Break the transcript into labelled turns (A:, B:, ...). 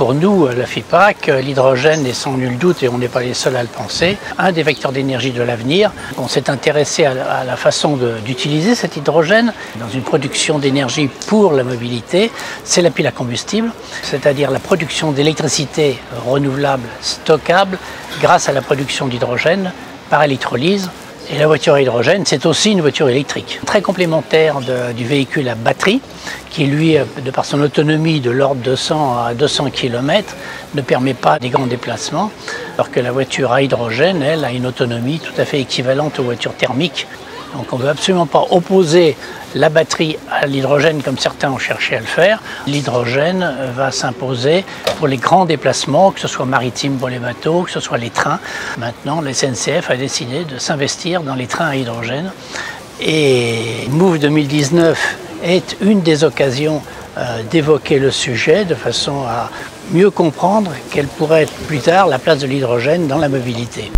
A: Pour nous, euh, la FIPAC, euh, l'hydrogène est sans nul doute, et on n'est pas les seuls à le penser, un des vecteurs d'énergie de l'avenir. On s'est intéressé à la façon d'utiliser cet hydrogène dans une production d'énergie pour la mobilité. C'est la pile à combustible, c'est-à-dire la production d'électricité renouvelable, stockable, grâce à la production d'hydrogène par électrolyse et la voiture à hydrogène, c'est aussi une voiture électrique. Très complémentaire du véhicule à batterie, qui lui, de par son autonomie de l'ordre de 100 à 200 km, ne permet pas des grands déplacements, alors que la voiture à hydrogène, elle, a une autonomie tout à fait équivalente aux voitures thermiques donc on ne veut absolument pas opposer la batterie à l'hydrogène comme certains ont cherché à le faire. L'hydrogène va s'imposer pour les grands déplacements, que ce soit maritime pour les bateaux, que ce soit les trains. Maintenant, la SNCF a décidé de s'investir dans les trains à hydrogène. Et Move 2019 est une des occasions euh, d'évoquer le sujet de façon à mieux comprendre quelle pourrait être plus tard la place de l'hydrogène dans la mobilité.